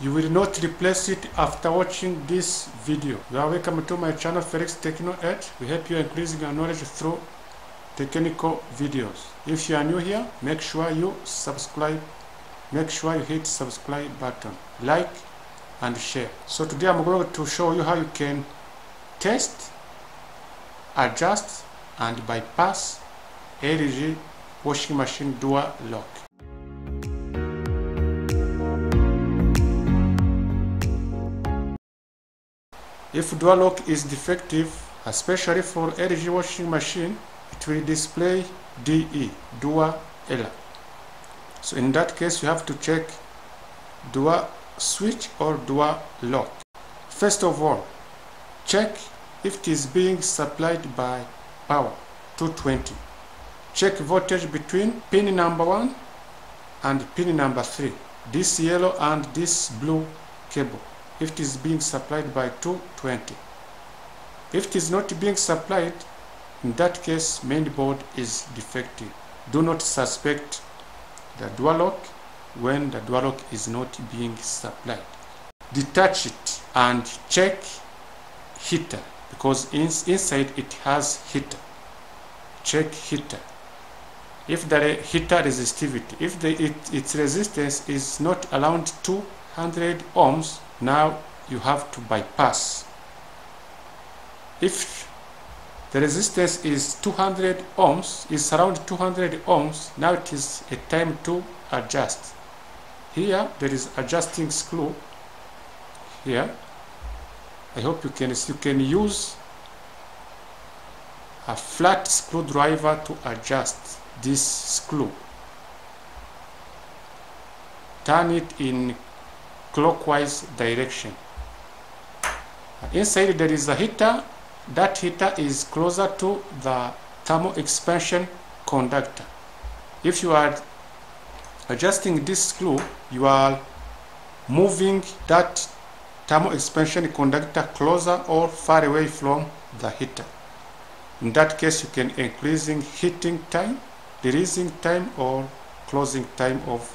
you will not replace it after watching this video. You are welcome to my channel Felix Techno Aid. We help you increasing your knowledge through technical videos. If you are new here, make sure you subscribe. Make sure you hit subscribe button, like and share. So today I'm going to show you how you can test, adjust and bypass LG washing machine door lock. If door lock is defective, especially for LG washing machine, it will display DE, door error. So in that case, you have to check door switch or door lock. First of all, check if it is being supplied by power 220. Check voltage between pin number 1 and pin number 3. This yellow and this blue cable if it is being supplied by 220. If it is not being supplied, in that case main board is defective. Do not suspect the door lock when the door lock is not being supplied. Detach it and check heater because in, inside it has heater. Check heater. If the heater resistivity, if the, it, its resistance is not around 200 ohms, now you have to bypass. If the resistance is 200 ohms, is around 200 ohms, now it is a time to adjust. Here there is adjusting screw here. I hope you can you can use a flat screwdriver to adjust this screw. Turn it in clockwise direction. Inside there is a heater. That heater is closer to the thermal expansion conductor. If you are adjusting this screw, you are moving that thermal expansion conductor closer or far away from the heater. In that case, you can increasing heating time, releasing time or closing time of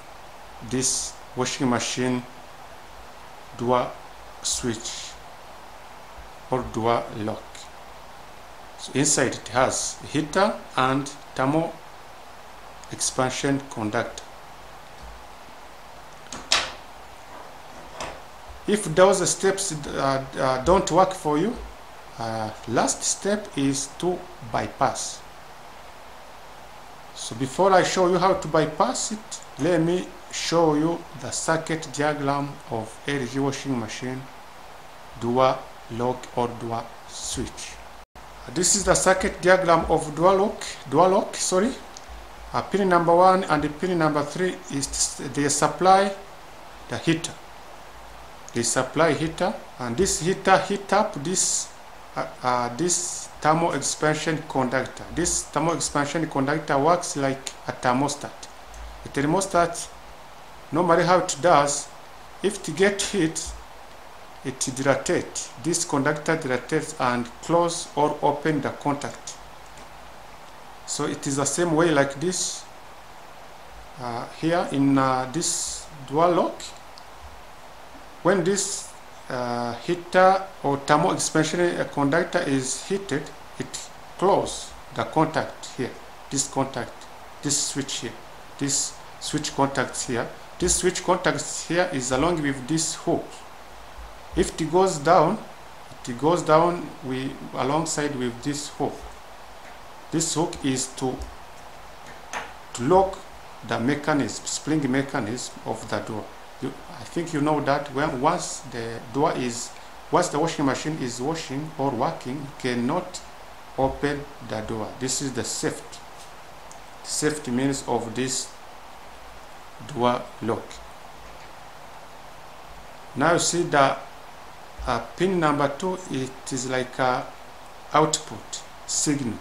this washing machine door switch or door lock. So inside it has heater and thermal expansion conductor. If those steps uh, uh, don't work for you, uh, last step is to bypass. So before I show you how to bypass it, let me show you the circuit diagram of LG washing machine dual lock or dual switch. This is the circuit diagram of dual lock, dual lock, sorry. Uh, pin number one and pin number three is they supply the heater. They supply heater and this heater heat up this uh, uh, this thermal expansion conductor. This thermal expansion conductor works like a thermostat. A thermostat normally how it does if it get heat it dilatates this conductor dilates and close or open the contact. So it is the same way like this uh, here in uh, this door lock. When this uh, heater or thermal expansion conductor is heated it close the contact here this contact this switch here this switch contacts here this switch contacts here is along with this hook. If it goes down it goes down we alongside with this hook. This hook is to to lock the mechanism spring mechanism of the door. You, I think you know that when once the door is once the washing machine is washing or working cannot open the door. This is the safety. Safety means of this door lock now you see the uh, pin number two it is like a output signal.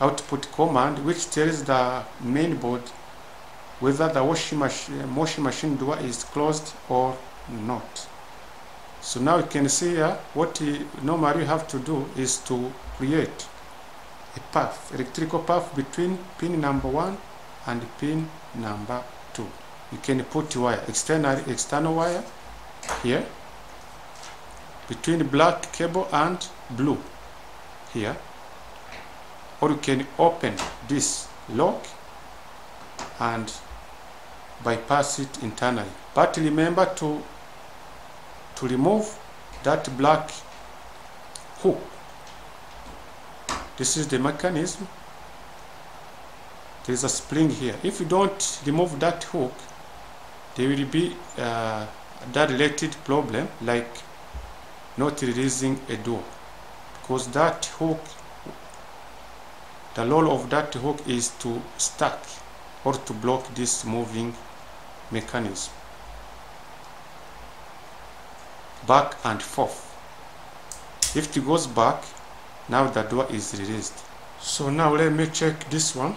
Output command which tells the main board whether the washing machine, washing machine door is closed or not. So now you can see here what you normally have to do is to create a path electrical path between pin number one and pin number two you can put wire external external wire here between black cable and blue here. Or you can open this lock and bypass it internally. But remember to to remove that black hook. This is the mechanism there is a spring here. If you don't remove that hook there will be uh, that related problem like not releasing a door. Because that hook the role of that hook is to stack or to block this moving mechanism. Back and forth. If it goes back now the door is released. So now let me check this one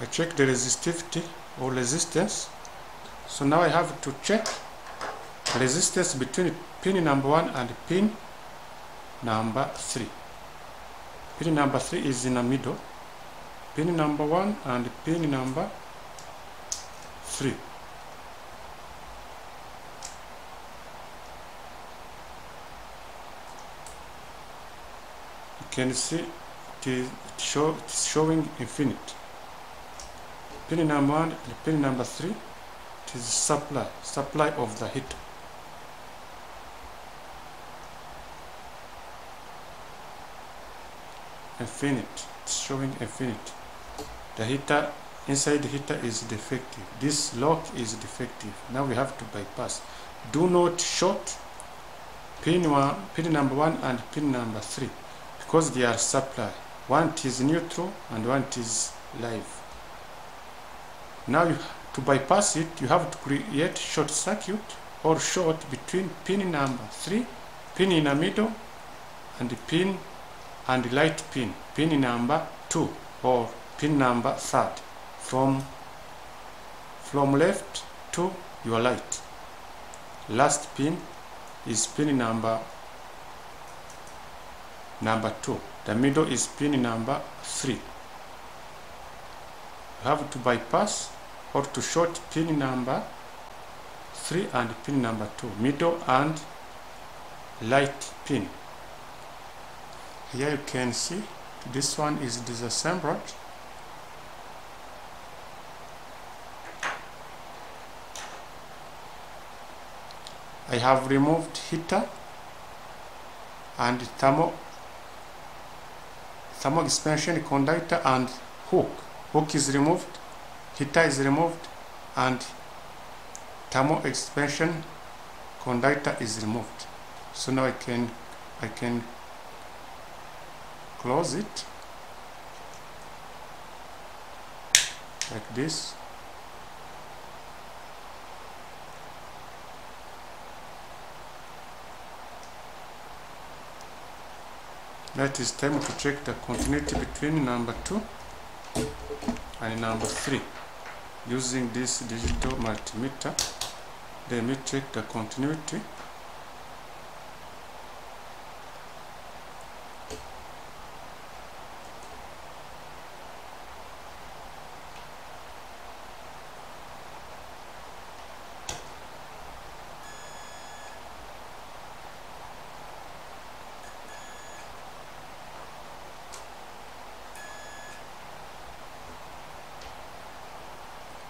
I check the resistivity or resistance. So now I have to check resistance between pin number 1 and pin number 3 pin number 3 is in the middle. Pin number 1 and pin number 3 you can see it is show, showing infinite pin number 1 and pin number 3 it is supply supply of the heater infinite it's showing infinite. The heater inside the heater is defective. This lock is defective. Now we have to bypass. Do not short pin one pin number one and pin number three because they are supply. One is neutral and one is live now you, to bypass it you have to create short circuit or short between pin number three pin in the middle and pin and light pin pin number 2 or pin number 3 from from left to your right. Last pin is pin number number 2 the middle is pin number 3 you have to bypass or to short pin number 3 and pin number 2 middle and light pin. Here you can see this one is disassembled. I have removed heater and thermo thermal expansion conductor and hook. Hook is removed heater is removed and thermal expansion conductor is removed. So now I can I can close it like this. That is time to check the continuity between number 2 and number 3 using this digital multimeter me check the continuity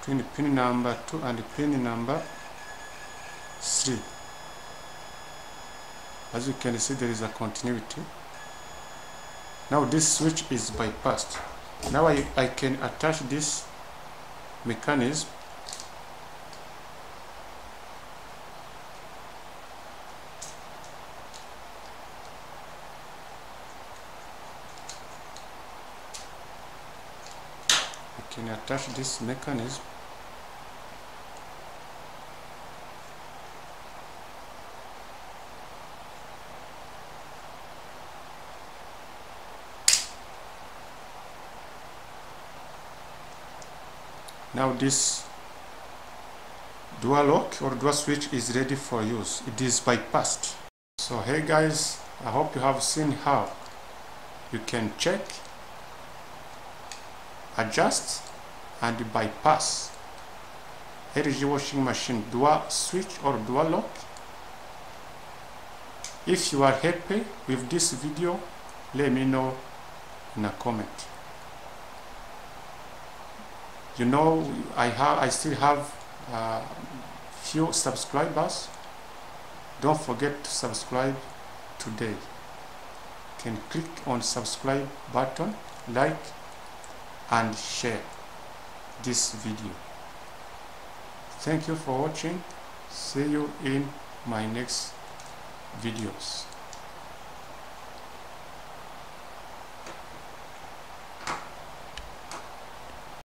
between pin number 2 and pin number 3 as you can see there is a continuity. Now this switch is bypassed. Now I, I can attach this mechanism. I can attach this mechanism now this dual lock or dual switch is ready for use. It is bypassed. So hey guys i hope you have seen how you can check adjust and bypass. LG washing machine dual switch or dual lock. If you are happy with this video let me know in a comment you know I have I still have uh, few subscribers. Don't forget to subscribe today. You can click on subscribe button like and share this video. Thank you for watching. See you in my next videos